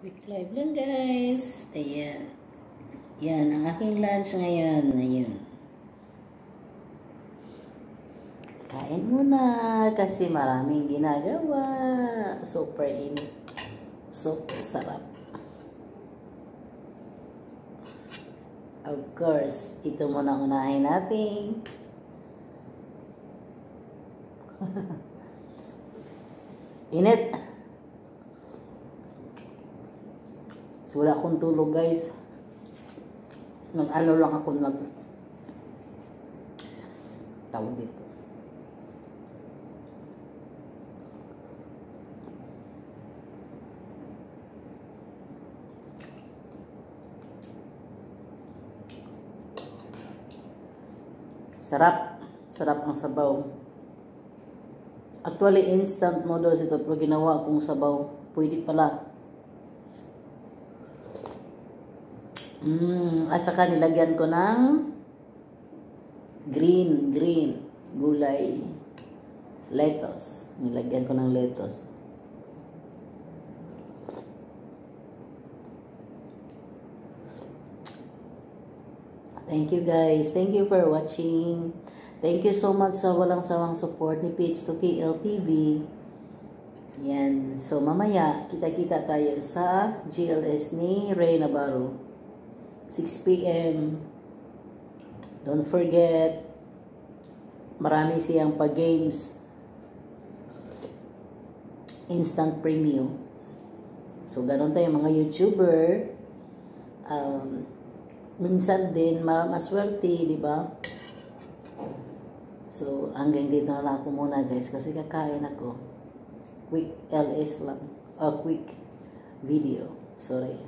Quick live lang guys. Ayan. Yan ang aking lunch ngayon. Ayun. Kain muna kasi maraming ginagawa. Super init. Super sarap. Of course, ito muna unahin natin. Init. So, wala akong tulog guys. Nag ano lang ako nag tawag dito. Sarap. Sarap ang sabaw. Actually, instant noodles ito. Pero ginawa kong sabaw. Pwede pala. Mm, at saka nilagyan ko ng green, green gulay. Lettuce. Nilagyan ko ng lettuce. Thank you guys. Thank you for watching. Thank you so much sa walang sawang support ni Page to KL TV. Yan. So, mamaya, kita-kita tayo sa GLS ni Ray Navarro. 6 p.m. Don't forget, marami siyang pa-games. Instant premium. So, ganun tayo mga YouTuber. Um, minsan din, ma maswerte, di ba? So, hanggang dito na lang ako muna guys kasi kakain ako. Quick LS lang. Uh, quick video. Sorry.